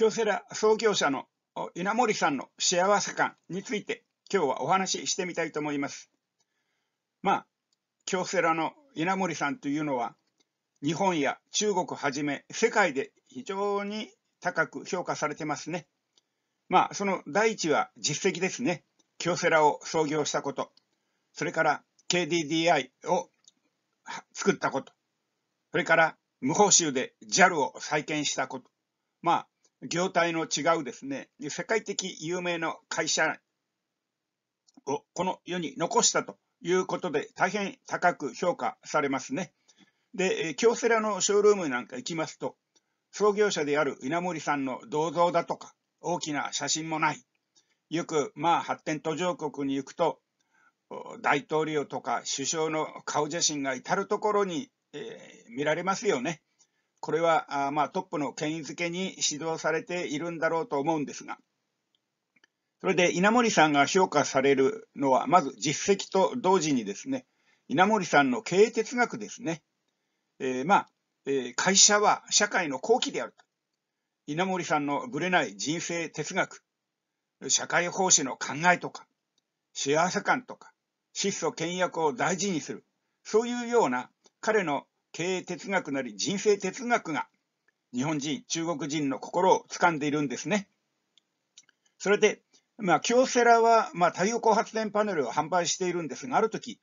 京セラ創業者の稲森さんの幸せ感について今日はお話ししてみたいと思います。まあ、京セラの稲森さんというのは日本や中国はじめ世界で非常に高く評価されてますね。まあ、その第一は実績ですね。京セラを創業したこと。それから KDDI を作ったこと。それから無報酬で JAL を再建したこと。まあ、業態の違うですね、世界的有名な会社をこの世に残したということで大変高く評価されますね。で、京セラのショールームなんか行きますと、創業者である稲森さんの銅像だとか、大きな写真もない。よく、まあ、発展途上国に行くと、大統領とか首相の顔写真が至る所に、えー、見られますよね。これはあまあトップの権威づけに指導されているんだろうと思うんですが、それで稲森さんが評価されるのは、まず実績と同時にですね、稲森さんの経営哲学ですね。えー、まあ、えー、会社は社会の後期であると。稲森さんのぶれない人生哲学、社会奉仕の考えとか、幸せ感とか、質素倹約を大事にする、そういうような彼の経営哲学なり人生哲学が日本人、中国人の心を掴んでいるんですね。それで、まあ、京セラは、まあ、太陽光発電パネルを販売しているんですが、ある時、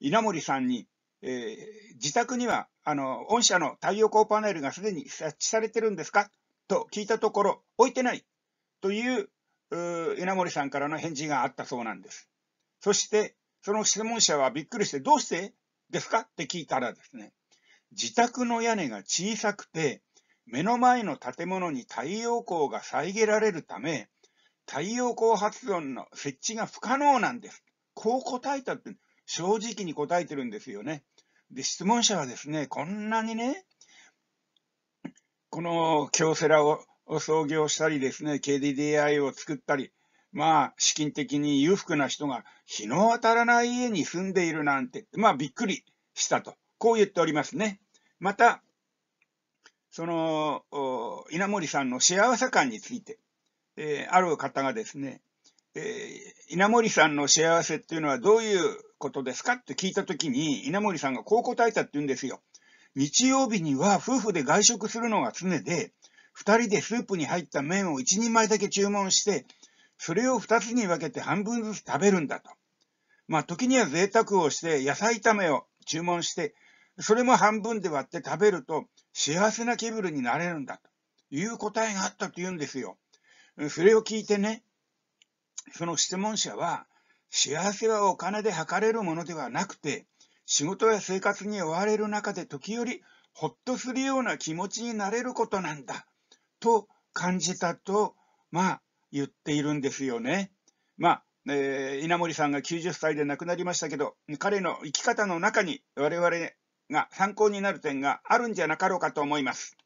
稲森さんに、えー、自宅には、あの、御社の太陽光パネルがすでに設置されてるんですか？と聞いたところ、置いてないという稲森さんからの返事があったそうなんです。そして、その質問者はびっくりして、どうして？ですか？って聞いたらですね、自宅の屋根が小さくて、目の前の建物に太陽光が遮られるため、太陽光発電の設置が不可能なんです。こう答えたって、正直に答えてるんですよね。で、質問者はですね、こんなにね、この京セラを創業したりですね、KDDI を作ったり、まあ、資金的に裕福な人が日の当たらない家に住んでいるなんて、まあ、びっくりしたと。こう言っておりますね。また、その、稲森さんの幸せ感について、えー、ある方がですね、えー、稲森さんの幸せっていうのはどういうことですかって聞いたときに、稲森さんがこう答えたって言うんですよ。日曜日には夫婦で外食するのが常で、二人でスープに入った麺を一人前だけ注文して、それを二つに分けて半分ずつ食べるんだと。まあ、時には贅沢をして野菜炒めを注文して、それも半分で割って食べると幸せな気分になれるんだという答えがあったと言うんですよ。それを聞いてね、その質問者は、幸せはお金で測れるものではなくて、仕事や生活に追われる中で時折ほっとするような気持ちになれることなんだと感じたと、まあ言っているんですよね。まあ、えー、稲森さんが90歳で亡くなりましたけど、彼の生き方の中に我々が参考になる点があるんじゃなかろうかと思います。